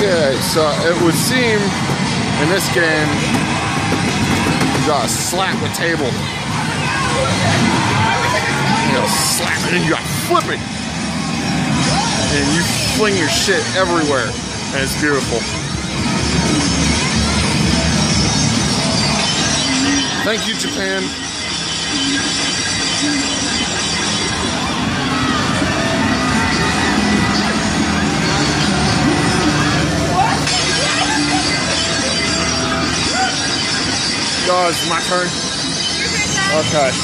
Okay, so it would seem in this game, you gotta slap the table. You know, slap it and you gotta flip it. And you fling your shit everywhere. And it's beautiful. Thank you, Japan. Guys, my turn. Okay.